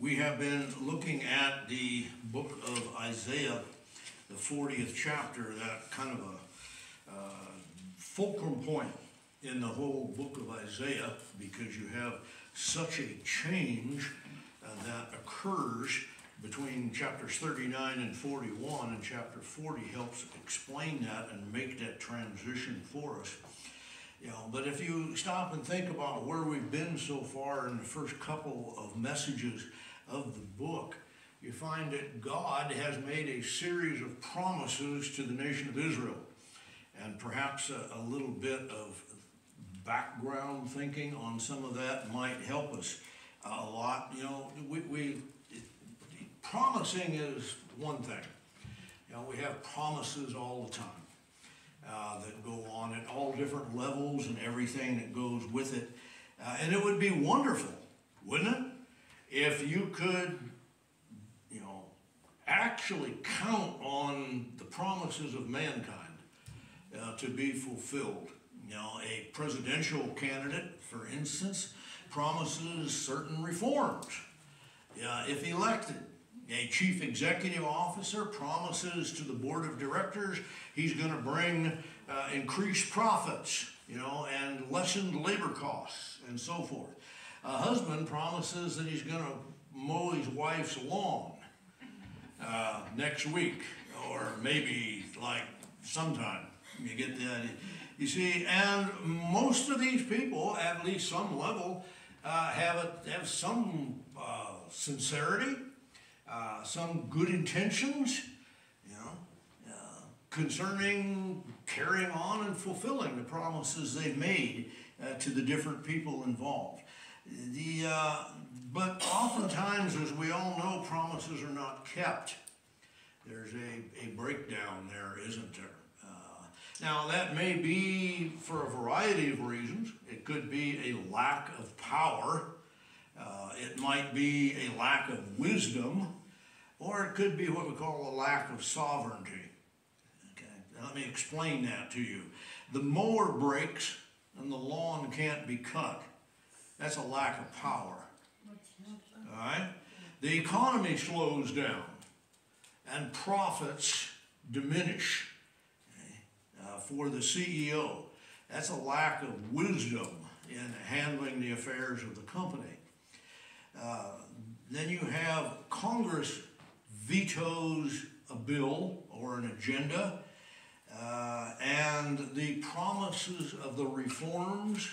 We have been looking at the book of Isaiah, the 40th chapter, that kind of a uh, fulcrum point in the whole book of Isaiah because you have such a change uh, that occurs between chapters 39 and 41, and chapter 40 helps explain that and make that transition for us. You know, but if you stop and think about where we've been so far in the first couple of messages of the book, you find that God has made a series of promises to the nation of Israel. And perhaps a, a little bit of background thinking on some of that might help us a lot. You know, we, we promising is one thing. You know, we have promises all the time uh, that go on at all different levels and everything that goes with it. Uh, and it would be wonderful, wouldn't it, if you could, you know, actually count on the promises of mankind uh, to be fulfilled. You know, a presidential candidate, for instance, promises certain reforms if elected. A chief executive officer promises to the board of directors he's going to bring uh, increased profits, you know, and lessened labor costs and so forth. A husband promises that he's going to mow his wife's lawn uh, next week, or maybe like sometime. You get the idea. You see, and most of these people, at least some level, uh, have a, have some uh, sincerity, uh, some good intentions, you know, uh, concerning carrying on and fulfilling the promises they've made uh, to the different people involved. The, uh, but oftentimes, as we all know, promises are not kept. There's a, a breakdown there, isn't there? Uh, now, that may be for a variety of reasons. It could be a lack of power. Uh, it might be a lack of wisdom or it could be what we call a lack of sovereignty. Okay, let me explain that to you. The mower breaks and the lawn can't be cut. That's a lack of power. All right? The economy slows down and profits diminish okay, uh, for the CEO. That's a lack of wisdom in handling the affairs of the company. Uh, then you have Congress vetoes a bill or an agenda, uh, and the promises of the reforms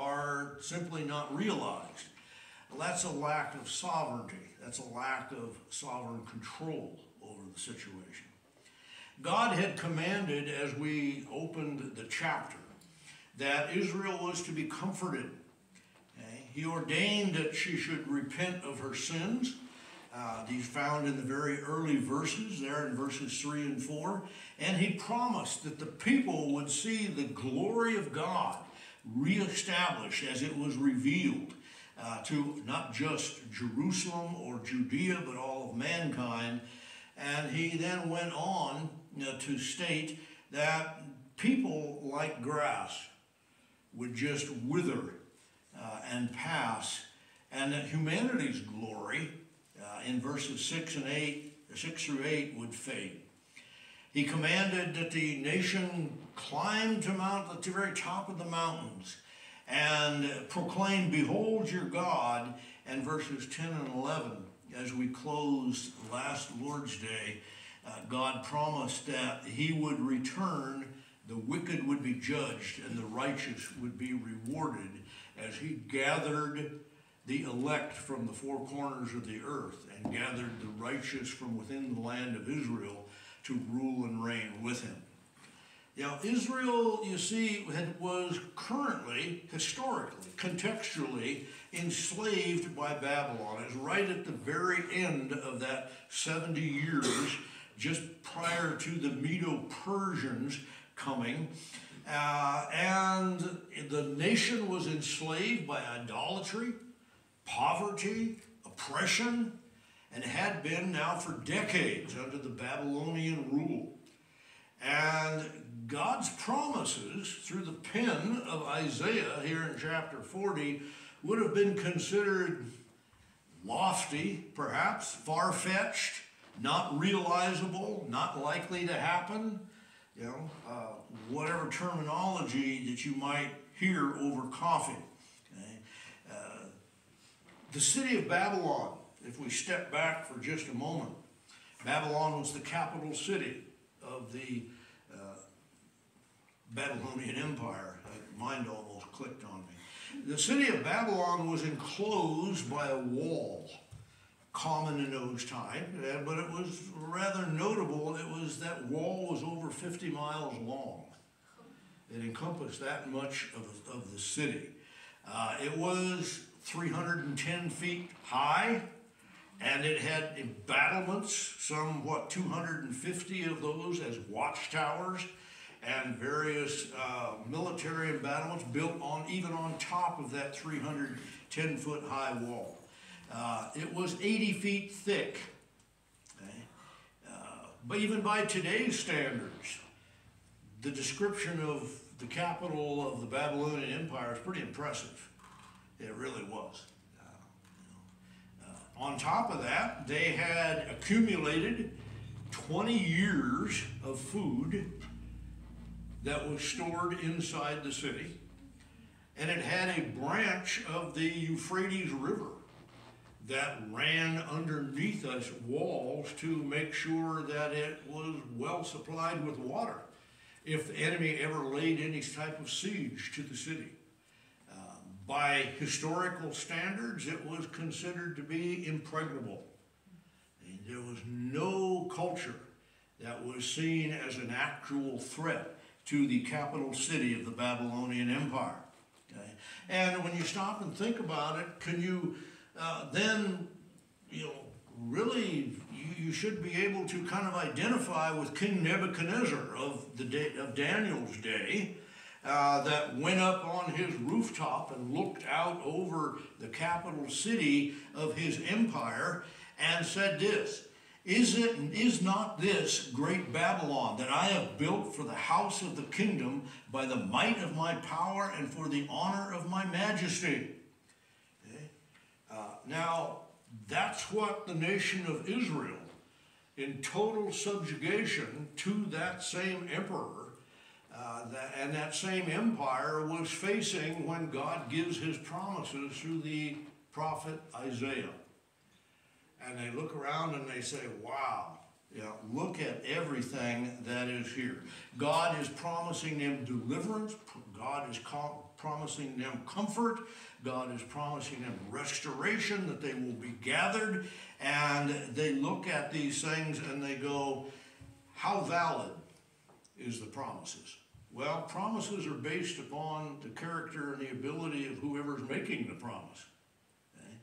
are simply not realized. That's a lack of sovereignty. That's a lack of sovereign control over the situation. God had commanded, as we opened the chapter, that Israel was to be comforted. He ordained that she should repent of her sins uh, these found in the very early verses, there in verses 3 and 4. And he promised that the people would see the glory of God reestablished as it was revealed uh, to not just Jerusalem or Judea, but all of mankind. And he then went on know, to state that people like grass would just wither uh, and pass, and that humanity's glory in verses 6 and 8, 6 through 8 would fade. He commanded that the nation climb to mount the very top of the mountains and proclaim, Behold your God, and verses 10 and 11, as we closed last Lord's Day, uh, God promised that he would return, the wicked would be judged, and the righteous would be rewarded as he gathered the elect from the four corners of the earth and gathered the righteous from within the land of Israel to rule and reign with him. Now, Israel, you see, had, was currently, historically, contextually, enslaved by Babylon. It's right at the very end of that 70 years, just prior to the Medo Persians coming. Uh, and the nation was enslaved by idolatry, poverty, oppression, and had been now for decades under the Babylonian rule. And God's promises through the pen of Isaiah here in chapter 40 would have been considered lofty, perhaps, far fetched, not realizable, not likely to happen. You know, uh, whatever terminology that you might hear over coffee. Okay? Uh, the city of Babylon, if we step back for just a moment, Babylon was the capital city of the uh, Babylonian Empire. mind almost clicked on me. The city of Babylon was enclosed by a wall, common in those times, but it was rather notable. It was that wall was over 50 miles long. It encompassed that much of, of the city. Uh, it was 310 feet high and it had battlements, some, what, 250 of those as watchtowers, and various uh, military embattlements built on, even on top of that 310 foot high wall. Uh, it was 80 feet thick. Okay? Uh, but even by today's standards, the description of the capital of the Babylonian Empire is pretty impressive. It really was. On top of that, they had accumulated 20 years of food that was stored inside the city. And it had a branch of the Euphrates River that ran underneath us walls to make sure that it was well supplied with water if the enemy ever laid any type of siege to the city. By historical standards, it was considered to be impregnable. And there was no culture that was seen as an actual threat to the capital city of the Babylonian Empire. Okay? And when you stop and think about it, can you uh, then, you know, really, you, you, should be able to kind of identify with King Nebuchadnezzar of the day, of Daniel's day, uh, that went up on his rooftop and looked out over the capital city of his empire and said this is it is not this great Babylon that I have built for the house of the kingdom by the might of my power and for the honor of my majesty? Okay. Uh, now, that's what the nation of Israel, in total subjugation to that same emperor, uh, that, and that same empire was facing when God gives his promises through the prophet Isaiah. And they look around and they say, wow, you know, look at everything that is here. God is promising them deliverance. God is promising them comfort. God is promising them restoration, that they will be gathered. And they look at these things and they go, how valid is the promises? Well, promises are based upon the character and the ability of whoever's making the promise, okay?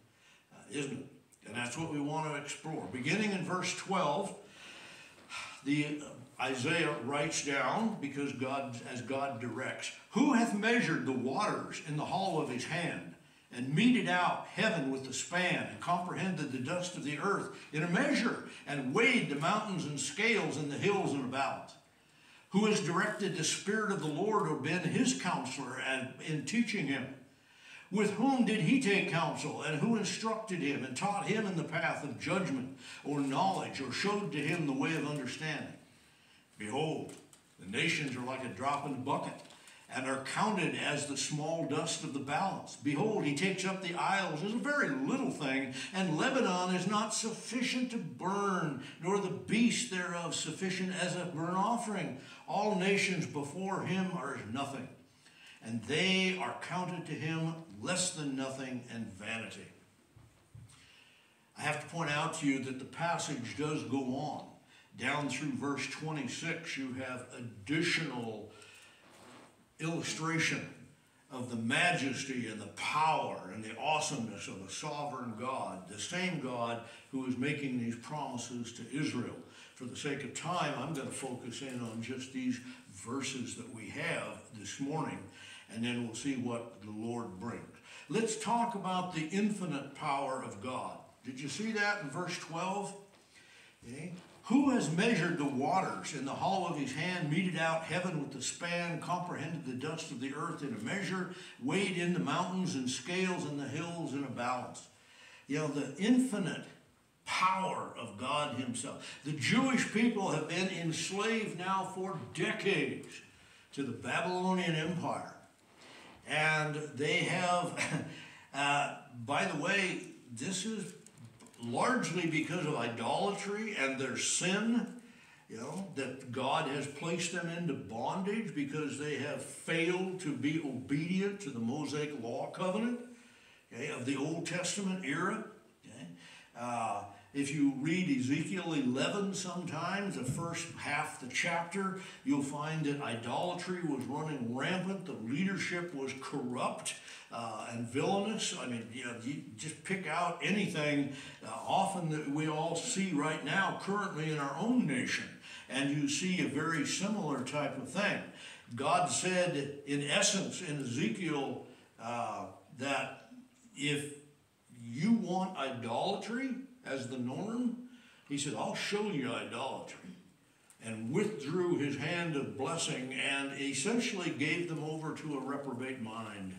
uh, isn't it? And that's what we want to explore. Beginning in verse 12, the uh, Isaiah writes down, because God, as God directs, Who hath measured the waters in the hollow of his hand, and meted out heaven with the span, and comprehended the dust of the earth in a measure, and weighed the mountains in scales and the hills in a balance? Who has directed the Spirit of the Lord or been his counselor and in teaching him? With whom did he take counsel, and who instructed him and taught him in the path of judgment or knowledge, or showed to him the way of understanding? Behold, the nations are like a drop in the bucket, and are counted as the small dust of the balance. Behold, he takes up the isles as a very little thing, and Lebanon is not sufficient to burn, nor the beast thereof sufficient as a burnt offering. All nations before him are as nothing, and they are counted to him less than nothing and vanity. I have to point out to you that the passage does go on. Down through verse 26, you have additional illustration of the majesty and the power and the awesomeness of a sovereign God, the same God who is making these promises to Israel. For the sake of time, I'm going to focus in on just these verses that we have this morning, and then we'll see what the Lord brings. Let's talk about the infinite power of God. Did you see that in verse 12? Okay. Who has measured the waters in the hollow of his hand, meted out heaven with the span, comprehended the dust of the earth in a measure, weighed in the mountains and scales and the hills in a balance? you know, the infinite power of God Himself. The Jewish people have been enslaved now for decades to the Babylonian Empire. And they have, uh, by the way, this is largely because of idolatry and their sin, you know, that God has placed them into bondage because they have failed to be obedient to the Mosaic Law covenant okay, of the Old Testament era. Okay? Uh, if you read Ezekiel 11 sometimes, the first half the chapter, you'll find that idolatry was running rampant, the leadership was corrupt uh, and villainous. I mean, you know, you just pick out anything uh, often that we all see right now, currently in our own nation, and you see a very similar type of thing. God said, in essence, in Ezekiel, uh, that if you want idolatry as the norm, he said, I'll show you idolatry. And withdrew his hand of blessing and essentially gave them over to a reprobate mind.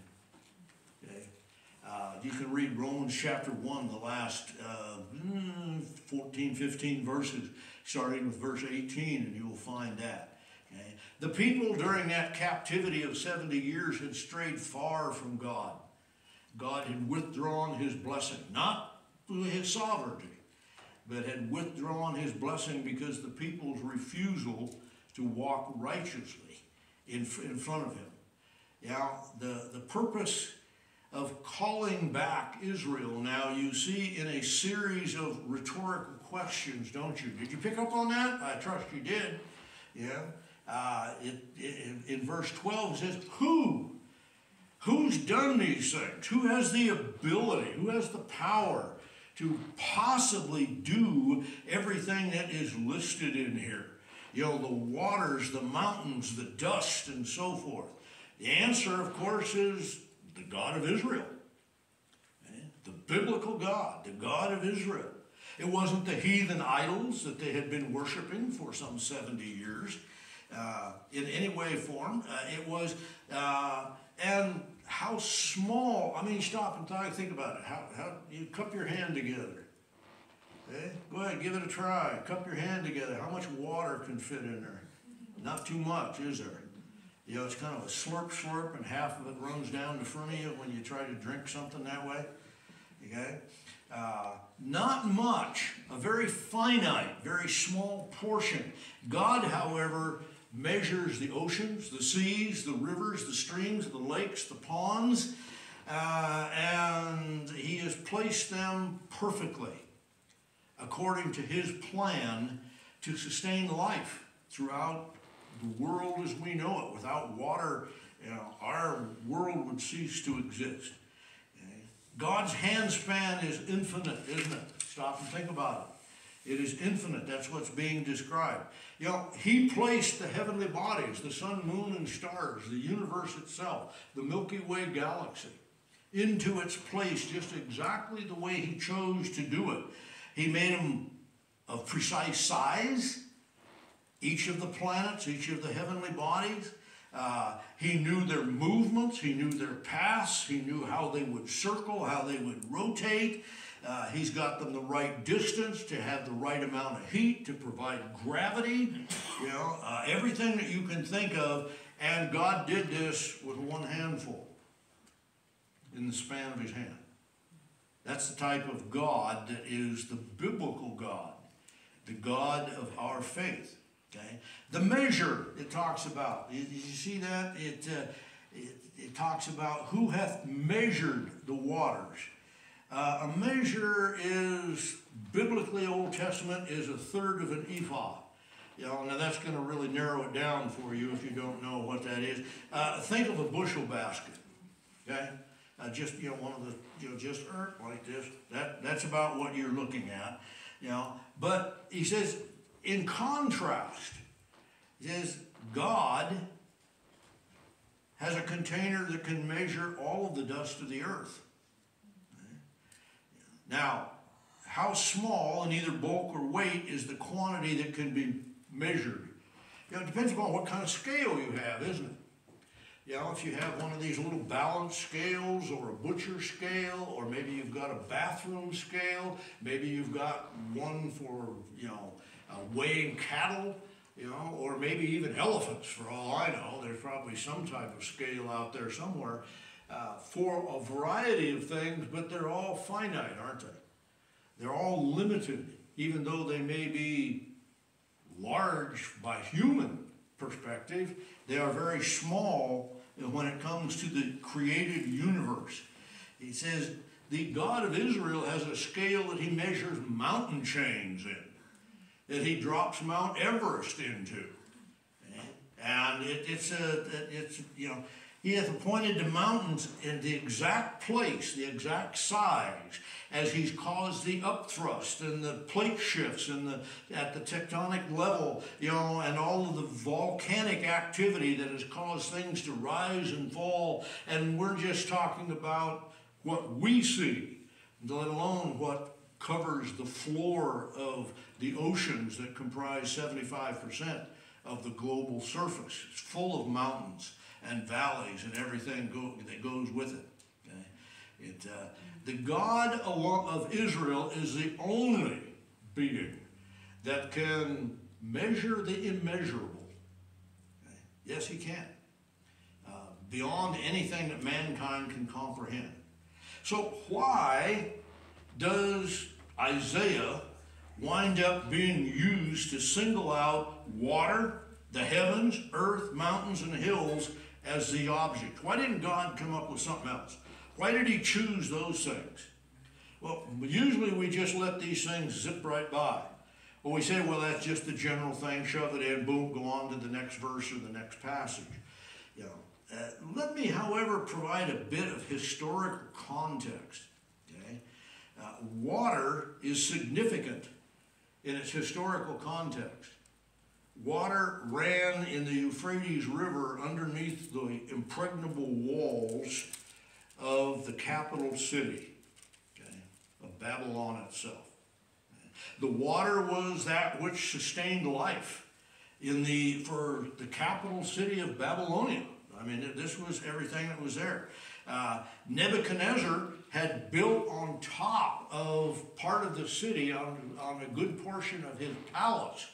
Uh, you can read Romans chapter 1, the last uh, hmm, 14, 15 verses, starting with verse 18, and you will find that. Okay? The people during that captivity of 70 years had strayed far from God. God had withdrawn his blessing, not his sovereignty, but had withdrawn his blessing because the people's refusal to walk righteously in, in front of him. Now, the, the purpose of calling back Israel now you see in a series of rhetorical questions, don't you? Did you pick up on that? I trust you did. Yeah. Uh, it, it, in verse 12 it says, Who? Who's done these things? Who has the ability? Who has the power to possibly do everything that is listed in here? You know, the waters, the mountains, the dust, and so forth. The answer, of course, is the God of Israel. The biblical God, the God of Israel. It wasn't the heathen idols that they had been worshiping for some 70 years uh, in any way, form. Uh, it was, uh, and how small, I mean, stop and think about it. How, how you cup your hand together. Okay? Go ahead, give it a try. Cup your hand together. How much water can fit in there? Not too much, is there? You know, it's kind of a slurp slurp and half of it runs down the front of you when you try to drink something that way. Okay? Uh, not much, a very finite, very small portion. God, however, measures the oceans, the seas, the rivers, the streams, the lakes, the ponds, uh, and He has placed them perfectly according to His plan to sustain life throughout the world as we know it. Without water, you know, our world would cease to exist. God's handspan is infinite, isn't it? Stop and think about it. It is infinite. That's what's being described. You know, He placed the heavenly bodies, the sun, moon, and stars, the universe itself, the Milky Way galaxy, into its place just exactly the way He chose to do it. He made them of precise size, each of the planets, each of the heavenly bodies. Uh, he knew their movements, he knew their paths, he knew how they would circle, how they would rotate. Uh, he's got them the right distance to have the right amount of heat to provide gravity, you know, uh, everything that you can think of. And God did this with one handful in the span of his hand. That's the type of God that is the biblical God, the God of our faith. Okay, the measure it talks about. Did you see that? It, uh, it, it talks about who hath measured the waters. Uh, a measure is biblically Old Testament is a third of an ephah. You know, now that's going to really narrow it down for you if you don't know what that is. Uh, think of a bushel basket. Okay, uh, just you know one of the you know just er, like this. That that's about what you're looking at. You know, but he says in contrast, is God has a container that can measure all of the dust of the earth. Now, how small in either bulk or weight is the quantity that can be measured? You know, it depends upon what kind of scale you have, isn't it? You know, if you have one of these little balance scales or a butcher scale, or maybe you've got a bathroom scale, maybe you've got one for, you know, uh, weighing cattle, you know, or maybe even elephants for all I know. There's probably some type of scale out there somewhere uh, for a variety of things, but they're all finite, aren't they? They're all limited, even though they may be large by human perspective, they are very small when it comes to the created universe. He says, the God of Israel has a scale that he measures mountain chains in, that he drops Mount Everest into. And it, it's a, it's, you know, he hath appointed the mountains in the exact place, the exact size, as he's caused the upthrust and the plate shifts and the at the tectonic level, you know, and all of the volcanic activity that has caused things to rise and fall. And we're just talking about what we see, let alone what covers the floor of the oceans that comprise 75% of the global surface. It's full of mountains and valleys and everything go, that goes with it. Okay? It, uh, the God of Israel is the only being that can measure the immeasurable. Okay? Yes, he can. Uh, beyond anything that mankind can comprehend. So why does Isaiah wind up being used to single out water, the heavens, earth, mountains, and hills as the object. Why didn't God come up with something else? Why did he choose those things? Well, usually we just let these things zip right by. Or we say, well, that's just the general thing, shove it in, boom, go on to the next verse or the next passage. You know, uh, let me, however, provide a bit of historical context. Okay? Uh, water is significant in its historical context. Water ran in the Euphrates River underneath the impregnable walls of the capital city, okay, of Babylon itself. The water was that which sustained life in the for the capital city of Babylonia. I mean, this was everything that was there. Uh, Nebuchadnezzar had built on top of part of the city, on, on a good portion of his palace,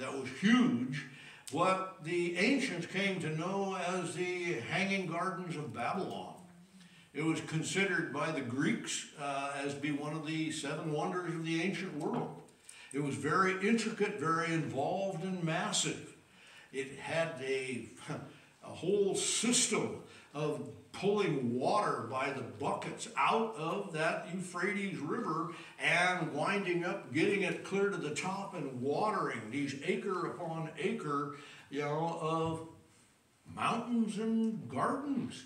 that was huge, what the ancients came to know as the Hanging Gardens of Babylon. It was considered by the Greeks uh, as be one of the seven wonders of the ancient world. It was very intricate, very involved, and massive. It had a, a whole system of pulling water by the buckets out of that Euphrates River and winding up getting it clear to the top and watering these acre upon acre, you know, of mountains and gardens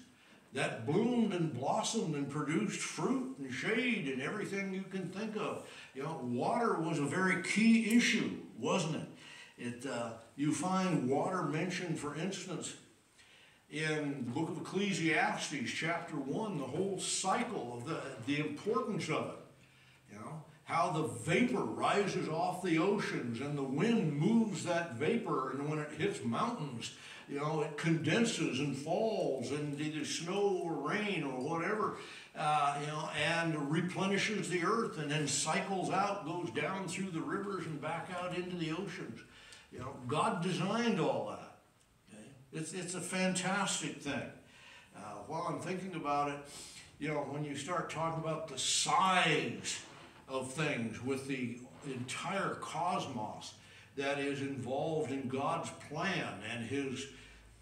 that bloomed and blossomed and produced fruit and shade and everything you can think of. You know, water was a very key issue, wasn't it? It uh, you find water mentioned, for instance, in the book of Ecclesiastes, chapter 1, the whole cycle of the, the importance of it. You know, how the vapor rises off the oceans and the wind moves that vapor, and when it hits mountains, you know, it condenses and falls and either snow or rain or whatever, uh, you know, and replenishes the earth and then cycles out, goes down through the rivers and back out into the oceans. You know, God designed all that. It's, it's a fantastic thing. Uh, while I'm thinking about it, you know, when you start talking about the size of things with the entire cosmos that is involved in God's plan and His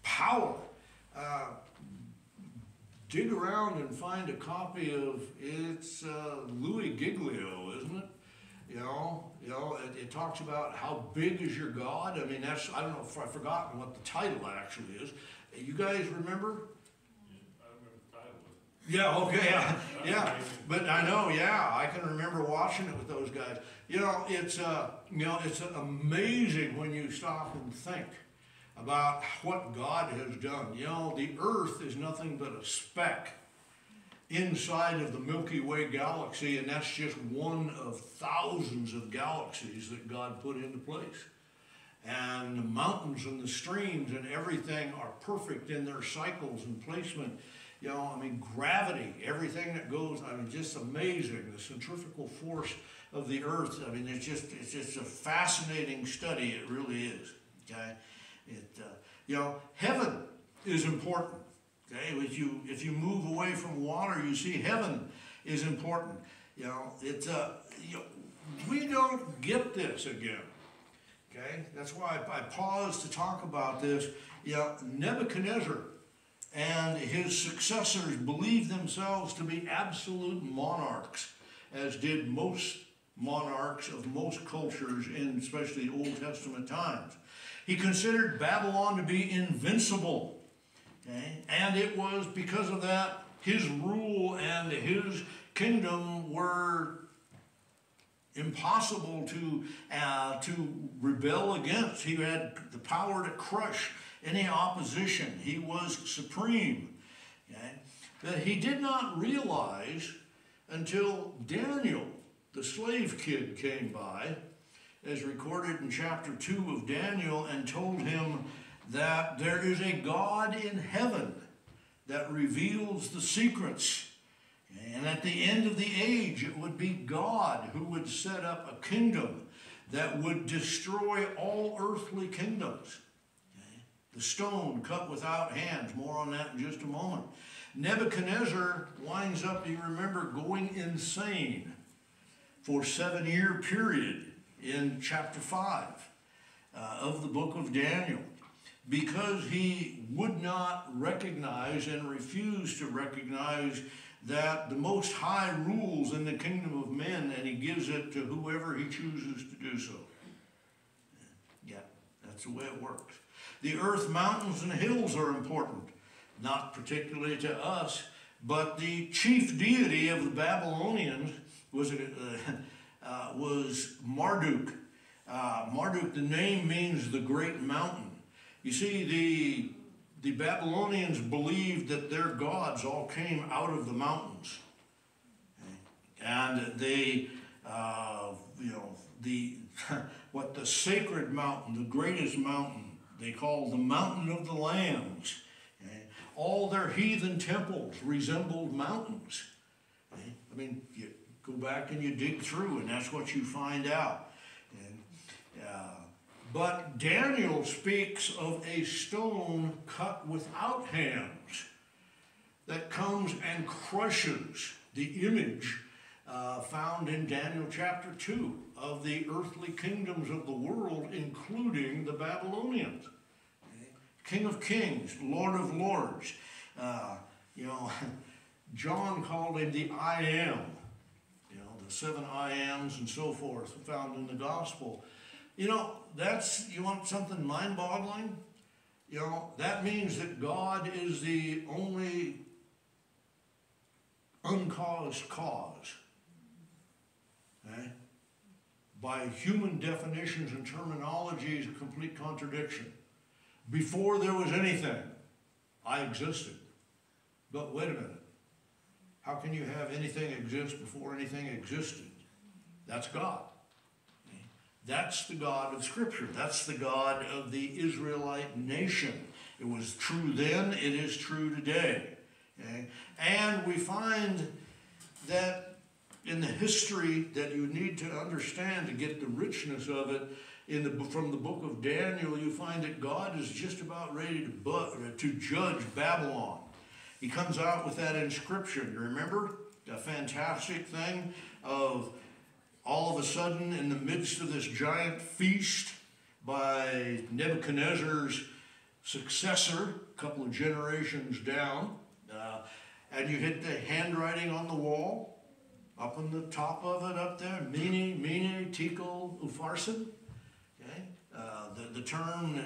power, uh, dig around and find a copy of it's uh, Louis Giglio, isn't it? You know, you know, it, it, talks about how big is your God. I mean, that's I don't know if I've forgotten what the title actually is. You guys remember? Yeah, okay, yeah, yeah, but I know, yeah, I can remember watching it with those guys. You know, it's, uh, you know, it's amazing when you stop and think about what God has done. You know, the earth is nothing but a speck inside of the Milky Way galaxy, and that's just one of thousands of galaxies that God put into place. and the mountains and the streams and everything are perfect in their cycles and placement. You know, I mean, gravity, everything that goes, I mean, just amazing. The centrifugal force of the earth, I mean, it's just, it's just a fascinating study. It really is. Okay? It, uh, you know, heaven is important. Okay? If you, if you move away from water, you see heaven is important. You know, it's, uh, you know, we don't get this again. Okay? That's why I, I paused to talk about this. You know, Nebuchadnezzar and his successors believed themselves to be absolute monarchs, as did most monarchs of most cultures in especially Old Testament times. He considered Babylon to be invincible. And it was because of that, his rule and his kingdom were impossible to, uh, to rebel against. He had the power to crush any opposition. He was supreme. Okay? But he did not realize until Daniel, the slave kid, came by, as recorded in chapter 2 of Daniel, and told him that there is a God in heaven that reveals the secrets. And at the end of the age, it would be God who would set up a kingdom that would destroy all earthly kingdoms. The stone cut without hands. More on that in just a moment. Nebuchadnezzar winds up, you remember, going insane for seven year period in chapter 5 uh, of the book of Daniel because he would not recognize and refuse to recognize that the Most High rules in the kingdom of men and he gives it to whoever he chooses to do so. Yeah, that's the way it works. The earth, mountains, and hills are important, not particularly to us, but the chief deity of the Babylonians was, uh, uh, was Marduk. Uh, Marduk, the name means the great mountain. You see, the, the Babylonians believed that their gods all came out of the mountains. And they, uh, you know, the, what the sacred mountain, the greatest mountain, they called the Mountain of the Lands. All their heathen temples resembled mountains. I mean, you go back and you dig through, and that's what you find out. And, uh, but Daniel speaks of a stone cut without hands that comes and crushes the image uh, found in Daniel chapter 2 of the earthly kingdoms of the world, including the Babylonians. King of kings, Lord of lords. Uh, you know, John called him the I am. You know, the seven I ams and so forth found in the gospel. You know, that's, you want something mind boggling? You know, that means that God is the only uncaused cause. Okay? By human definitions and terminologies, a complete contradiction. Before there was anything, I existed. But wait a minute. How can you have anything exist before anything existed? That's God. That's the God of Scripture. That's the God of the Israelite nation. It was true then, it is true today. Okay? And we find that in the history that you need to understand to get the richness of it. In the, from the book of Daniel, you find that God is just about ready to, uh, to judge Babylon. He comes out with that inscription. Remember? A fantastic thing of all of a sudden, in the midst of this giant feast by Nebuchadnezzar's successor, a couple of generations down, uh, and you hit the handwriting on the wall, up on the top of it up there, mene, mene, tekel, upharsin. Okay? Uh, the, the term,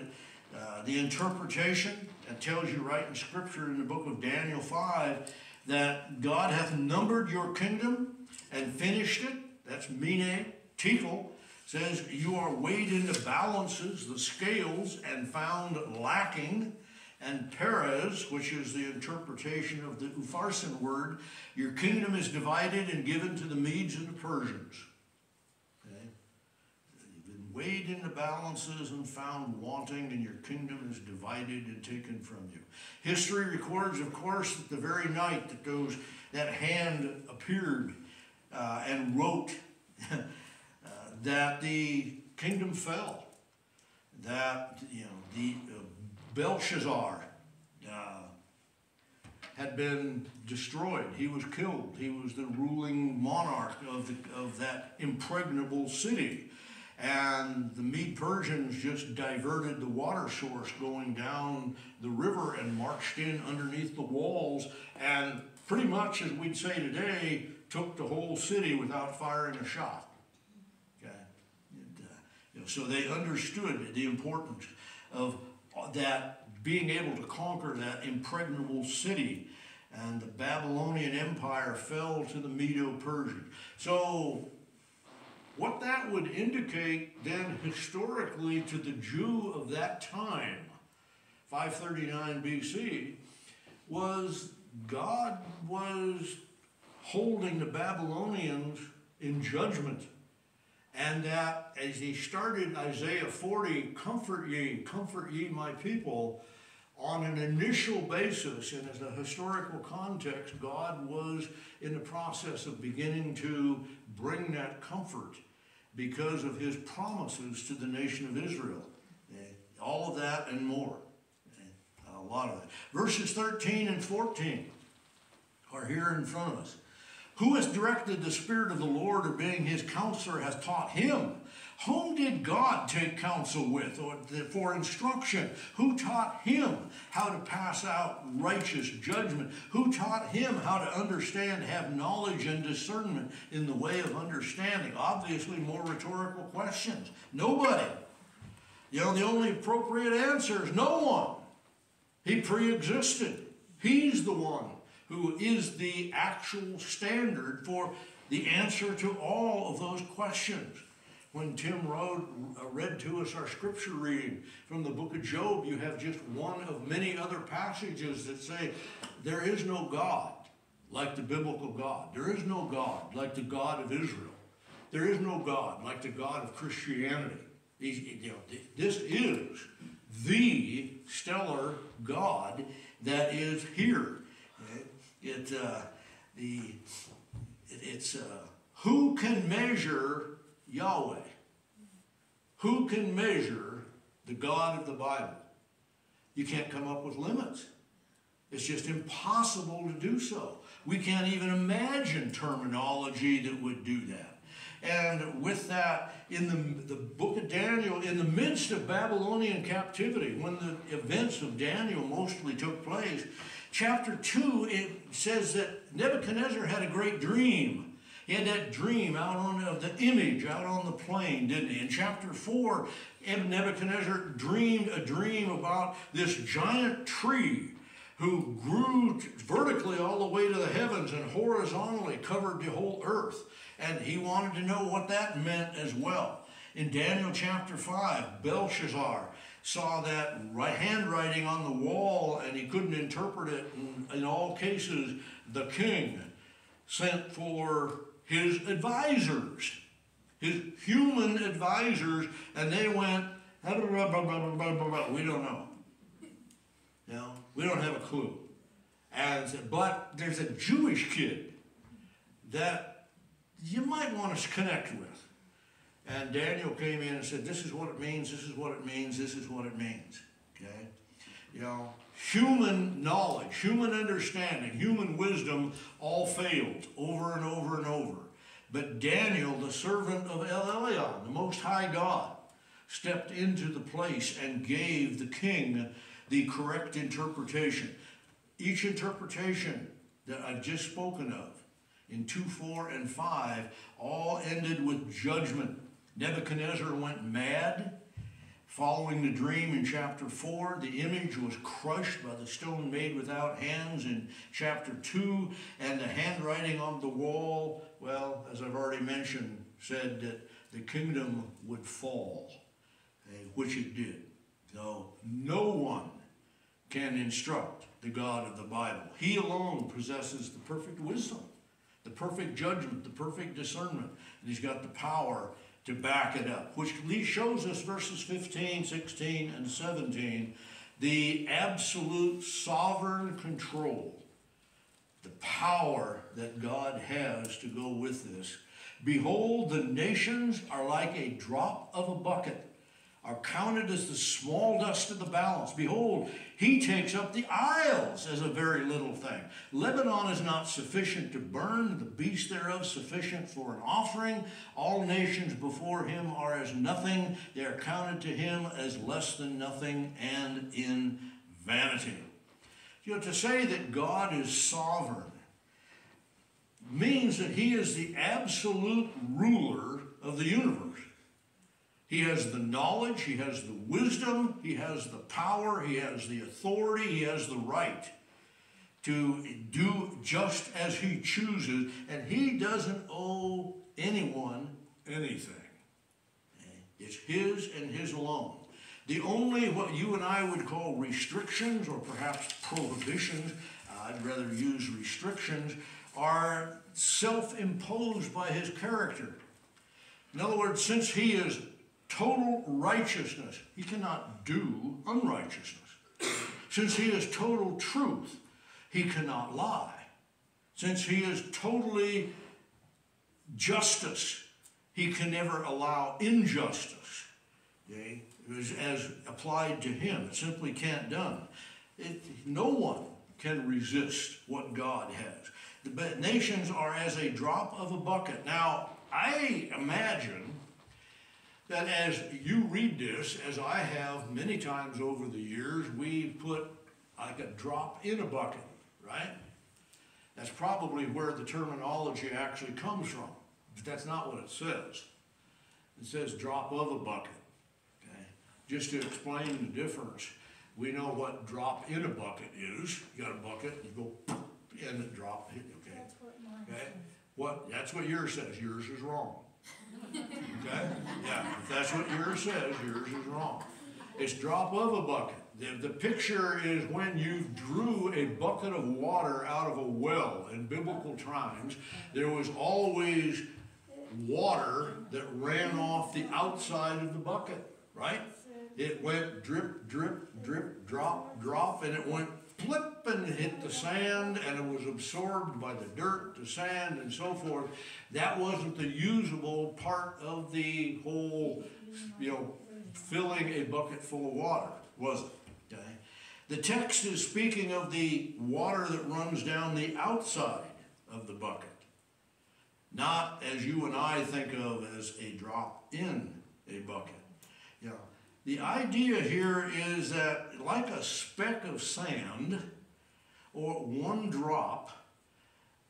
uh, the interpretation, that tells you right in Scripture in the book of Daniel 5 that God hath numbered your kingdom and finished it. That's mene, tekel. Says you are weighed into balances, the scales, and found lacking and Peres, which is the interpretation of the Upharsin word, your kingdom is divided and given to the Medes and the Persians. Okay? You've been weighed in the balances and found wanting, and your kingdom is divided and taken from you. History records, of course, that the very night that those that hand appeared uh, and wrote uh, that the kingdom fell, that you know the uh, Belshazzar uh, had been destroyed. He was killed. He was the ruling monarch of, the, of that impregnable city. And the Mede Persians just diverted the water source going down the river and marched in underneath the walls and pretty much, as we'd say today, took the whole city without firing a shot. Okay? And, uh, you know, so they understood the importance of that being able to conquer that impregnable city. And the Babylonian Empire fell to the Medo-Persian. So what that would indicate then historically to the Jew of that time, 539 BC, was God was holding the Babylonians in judgment. And that as he started Isaiah 40, comfort ye, comfort ye my people, on an initial basis and as a historical context, God was in the process of beginning to bring that comfort because of his promises to the nation of Israel. Eh, all of that and more. Eh, a lot of it. Verses 13 and 14 are here in front of us. Who has directed the Spirit of the Lord or being his counselor has taught him? Whom did God take counsel with or for instruction? Who taught him how to pass out righteous judgment? Who taught him how to understand, have knowledge and discernment in the way of understanding? Obviously, more rhetorical questions. Nobody. You know, the only appropriate answer is no one. He pre existed. He's the one who is the actual standard for the answer to all of those questions. When Tim uh, read to us our scripture reading from the book of Job, you have just one of many other passages that say there is no God like the biblical God. There is no God like the God of Israel. There is no God like the God of Christianity. This is the stellar God that is here. It, uh, the, it, it's uh, who can measure Yahweh? Who can measure the God of the Bible? You can't come up with limits. It's just impossible to do so. We can't even imagine terminology that would do that. And with that, in the, the book of Daniel, in the midst of Babylonian captivity, when the events of Daniel mostly took place, chapter 2, it says that Nebuchadnezzar had a great dream. He had that dream out on uh, the image out on the plain, didn't he? In chapter 4, Nebuchadnezzar dreamed a dream about this giant tree who grew vertically all the way to the heavens and horizontally covered the whole earth. And he wanted to know what that meant as well. In Daniel chapter 5, Belshazzar saw that handwriting on the wall and he couldn't interpret it. And in all cases, the king sent for his advisors, his human advisors, and they went, we don't know. Know, we don't have a clue. And but there's a Jewish kid that you might want to connect with. And Daniel came in and said, this is what it means, this is what it means, this is what it means. Okay? You know, human knowledge, human understanding, human wisdom all failed over and over and over. But Daniel, the servant of El Elyon, the Most High God, stepped into the place and gave the king the correct interpretation. Each interpretation that I've just spoken of in 2, 4, and 5 all ended with judgment Nebuchadnezzar went mad. Following the dream in chapter 4, the image was crushed by the stone made without hands in chapter 2, and the handwriting on the wall, well, as I've already mentioned, said that the kingdom would fall, eh, which it did. So no one can instruct the God of the Bible. He alone possesses the perfect wisdom, the perfect judgment, the perfect discernment, and he's got the power to back it up, which shows us verses 15, 16, and 17 the absolute sovereign control, the power that God has to go with this. Behold, the nations are like a drop of a bucket are counted as the small dust of the balance. Behold, he takes up the isles as a very little thing. Lebanon is not sufficient to burn, the beast thereof sufficient for an offering. All nations before him are as nothing. They are counted to him as less than nothing and in vanity. You know, to say that God is sovereign means that he is the absolute ruler of the universe. He has the knowledge, he has the wisdom, he has the power, he has the authority, he has the right to do just as he chooses, and he doesn't owe anyone anything. It's his and his alone. The only what you and I would call restrictions or perhaps prohibitions, I'd rather use restrictions, are self imposed by his character. In other words, since he is total righteousness. He cannot do unrighteousness. Since he is total truth, he cannot lie. Since he is totally justice, he can never allow injustice. Okay? As, as applied to him, it simply can't done. It, no one can resist what God has. The nations are as a drop of a bucket. Now, I imagine that as you read this, as I have many times over the years, we put like a drop in a bucket, right? That's probably where the terminology actually comes from. But that's not what it says. It says drop of a bucket. Okay? Just to explain the difference, we know what drop in a bucket is. You got a bucket, you go in and drop it. Okay. That's what mine okay? What? That's what yours says. Yours is wrong. Okay? Yeah, if that's what yours says, yours is wrong. It's drop of a bucket. The, the picture is when you drew a bucket of water out of a well in biblical times, there was always water that ran off the outside of the bucket, right? It went drip, drip, drip, drop, drop, and it went flip and hit the sand and it was absorbed by the dirt, the sand, and so forth. That wasn't the usable part of the whole, you know, filling a bucket full of water, was it? Okay. The text is speaking of the water that runs down the outside of the bucket, not as you and I think of as a drop in a bucket. The idea here is that, like a speck of sand or one drop,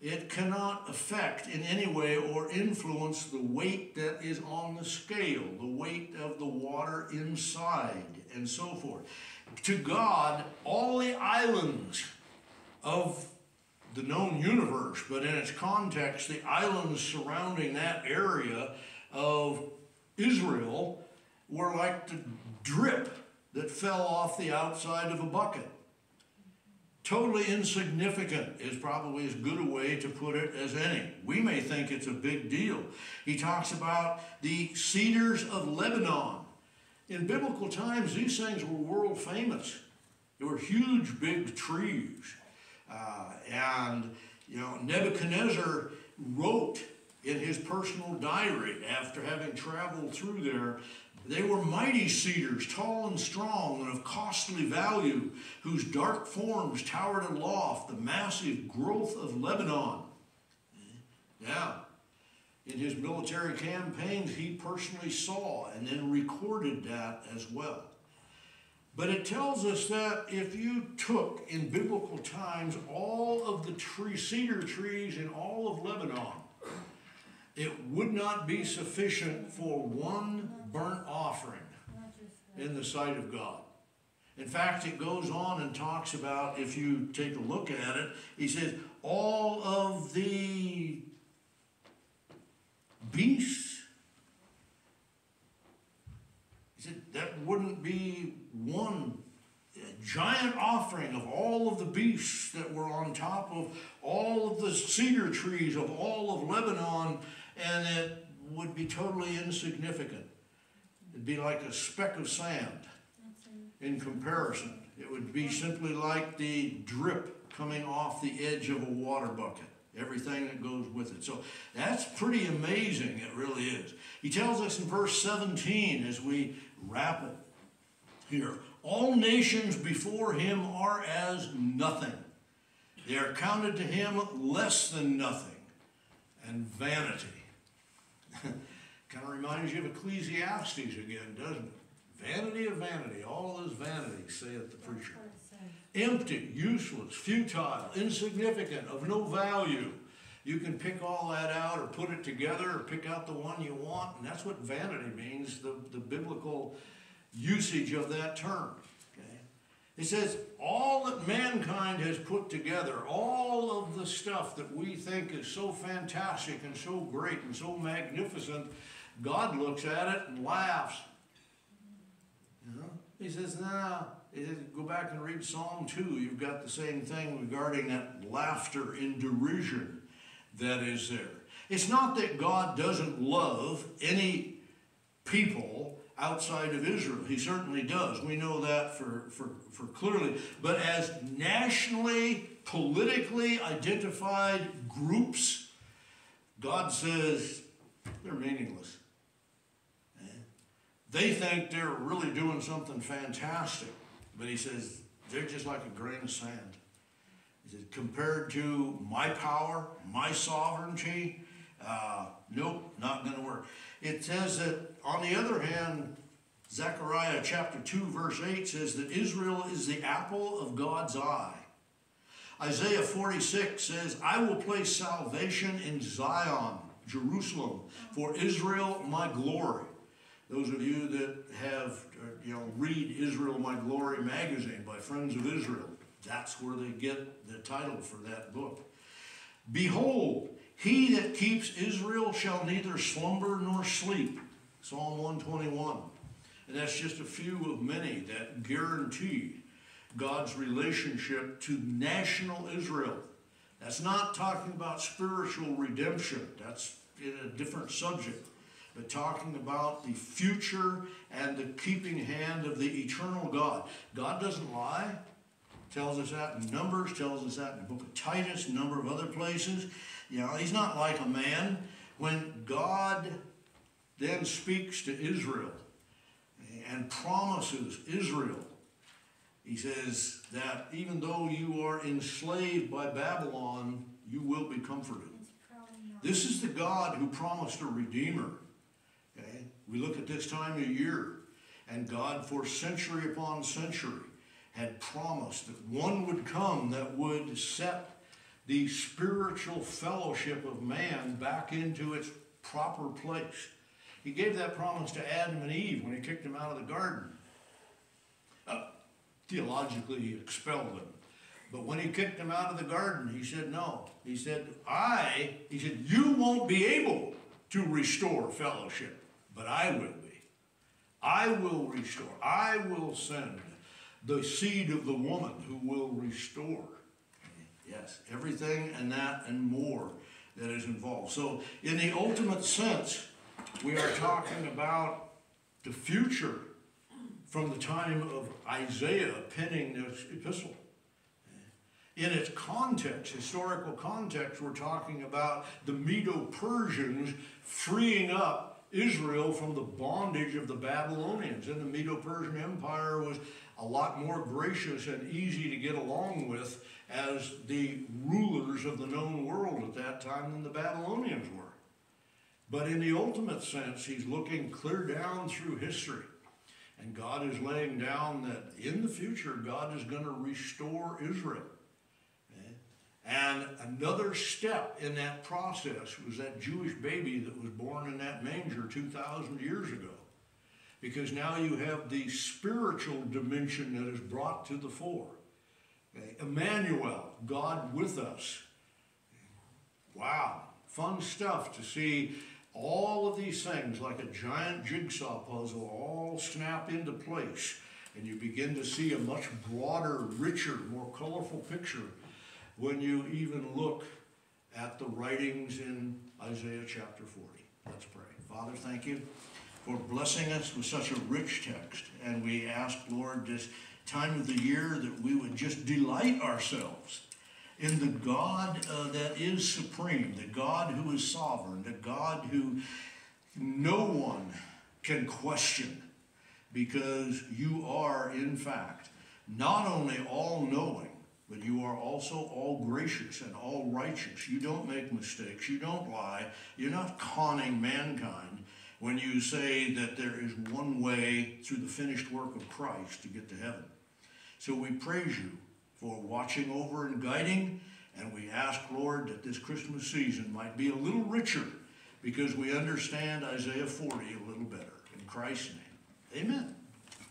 it cannot affect in any way or influence the weight that is on the scale, the weight of the water inside, and so forth. To God, all the islands of the known universe, but in its context, the islands surrounding that area of Israel were like the drip that fell off the outside of a bucket. Totally insignificant is probably as good a way to put it as any. We may think it's a big deal. He talks about the cedars of Lebanon. In biblical times, these things were world famous. They were huge, big trees. Uh, and, you know, Nebuchadnezzar wrote in his personal diary after having traveled through there they were mighty cedars, tall and strong and of costly value, whose dark forms towered aloft, the massive growth of Lebanon. Yeah. In his military campaigns, he personally saw and then recorded that as well. But it tells us that if you took in biblical times all of the tree, cedar trees in all of Lebanon, it would not be sufficient for one burnt offering in the sight of God. In fact, it goes on and talks about, if you take a look at it, he says, all of the beasts, he said, that wouldn't be one giant offering of all of the beasts that were on top of all of the cedar trees of all of Lebanon, and it would be totally insignificant. It'd be like a speck of sand in comparison. It would be simply like the drip coming off the edge of a water bucket. Everything that goes with it. So that's pretty amazing, it really is. He tells us in verse 17 as we wrap it here all nations before him are as nothing. They are counted to him less than nothing and vanity. kind of reminds you of Ecclesiastes again, doesn't it? Vanity of vanity, all is vanity, saith the preacher. Empty, useless, futile, insignificant, of no value. You can pick all that out or put it together or pick out the one you want, and that's what vanity means, the, the biblical usage of that term. It says, all that mankind has put together, all of the stuff that we think is so fantastic and so great and so magnificent, God looks at it and laughs. You know? He says, nah. He go back and read Psalm 2. You've got the same thing regarding that laughter in derision that is there. It's not that God doesn't love any people outside of Israel. He certainly does. We know that for, for, for clearly. But as nationally, politically identified groups, God says they're meaningless. Eh? They think they're really doing something fantastic, but he says they're just like a grain of sand. He says, compared to my power, my sovereignty, uh, nope, not going to work. It says that, on the other hand, Zechariah chapter 2, verse 8 says that Israel is the apple of God's eye. Isaiah 46 says, I will place salvation in Zion, Jerusalem, for Israel my glory. Those of you that have, uh, you know, read Israel My Glory magazine by Friends of Israel, that's where they get the title for that book. Behold, he that keeps Israel shall neither slumber nor sleep. Psalm 121. And that's just a few of many that guarantee God's relationship to national Israel. That's not talking about spiritual redemption. That's in a different subject. But talking about the future and the keeping hand of the eternal God. God doesn't lie. Tells us that in Numbers, tells us that in the book of Titus, a number of other places. You know, he's not like a man. When God then speaks to Israel and promises Israel, he says that even though you are enslaved by Babylon, you will be comforted. This is the God who promised a redeemer. Okay? We look at this time of year, and God, for century upon century, had promised that one would come that would set the spiritual fellowship of man back into its proper place. He gave that promise to Adam and Eve when he kicked them out of the garden. Uh, theologically, he expelled them. But when he kicked them out of the garden, he said, no. He said, I, he said, you won't be able to restore fellowship, but I will be. I will restore. I will send the seed of the woman who will restore. Yes, everything and that and more that is involved. So, in the ultimate sense, we are talking about the future from the time of Isaiah penning this epistle. In its context, historical context, we're talking about the Medo-Persians freeing up Israel from the bondage of the Babylonians. And the Medo-Persian Empire was a lot more gracious and easy to get along with as the rulers of the known world at that time than the Babylonians were. But in the ultimate sense, he's looking clear down through history. And God is laying down that in the future, God is going to restore Israel. And another step in that process was that Jewish baby that was born in that manger 2,000 years ago. Because now you have the spiritual dimension that is brought to the fore. Okay? Emmanuel, God with us. Wow, fun stuff to see all of these things like a giant jigsaw puzzle all snap into place. And you begin to see a much broader, richer, more colorful picture when you even look at the writings in Isaiah chapter 40. Let's pray. Father, thank you for blessing us with such a rich text. And we ask, Lord, this time of the year that we would just delight ourselves in the God uh, that is supreme, the God who is sovereign, the God who no one can question because you are, in fact, not only all knowing, but you are also all gracious and all righteous. You don't make mistakes. You don't lie. You're not conning mankind when you say that there is one way through the finished work of Christ to get to heaven. So we praise you for watching over and guiding, and we ask, Lord, that this Christmas season might be a little richer because we understand Isaiah 40 a little better. In Christ's name, amen.